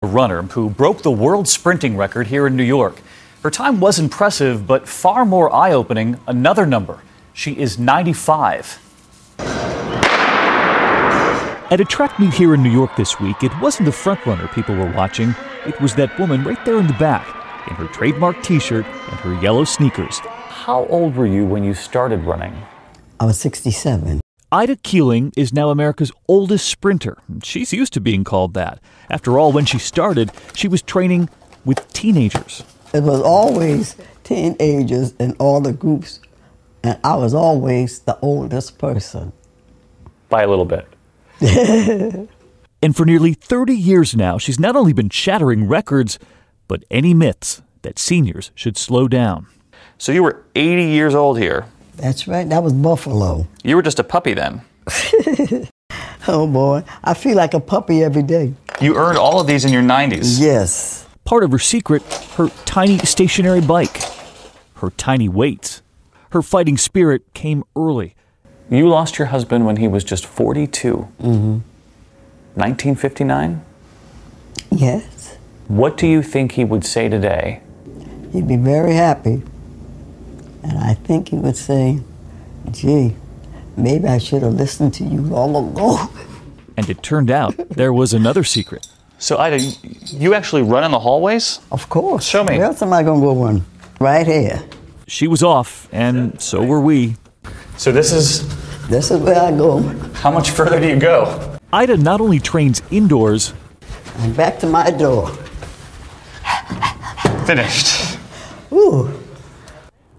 A runner who broke the world sprinting record here in New York. Her time was impressive, but far more eye opening, another number. She is 95. At a track meet here in New York this week, it wasn't the front runner people were watching. It was that woman right there in the back, in her trademark t shirt and her yellow sneakers. How old were you when you started running? I was 67. Ida Keeling is now America's oldest sprinter. She's used to being called that. After all, when she started, she was training with teenagers. It was always teenagers in all the groups, and I was always the oldest person. By a little bit. and for nearly 30 years now, she's not only been shattering records, but any myths that seniors should slow down. So you were 80 years old here. That's right. That was Buffalo. You were just a puppy then. oh boy, I feel like a puppy every day. You earned all of these in your 90s. Yes. Part of her secret, her tiny stationary bike, her tiny weights. Her fighting spirit came early. You lost your husband when he was just 42. Mm-hmm. 1959? Yes. What do you think he would say today? He'd be very happy. And I think he would say, gee, maybe I should have listened to you long ago. And it turned out there was another secret. So, Ida, you actually run in the hallways? Of course. Show me. Where else am I going to go run? Right here. She was off, and so were we. So, this is. This is where I go. How much further do you go? Ida not only trains indoors, and back to my door. Finished. Ooh.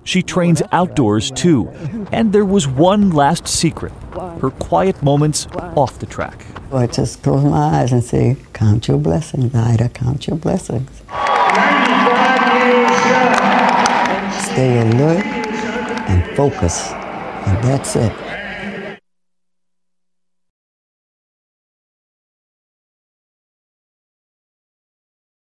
She trains outdoors too. And there was one last secret her quiet moments off the track. I just close my eyes and say, Count your blessings, Ida, count your blessings. Stay alert and focus. And that's it.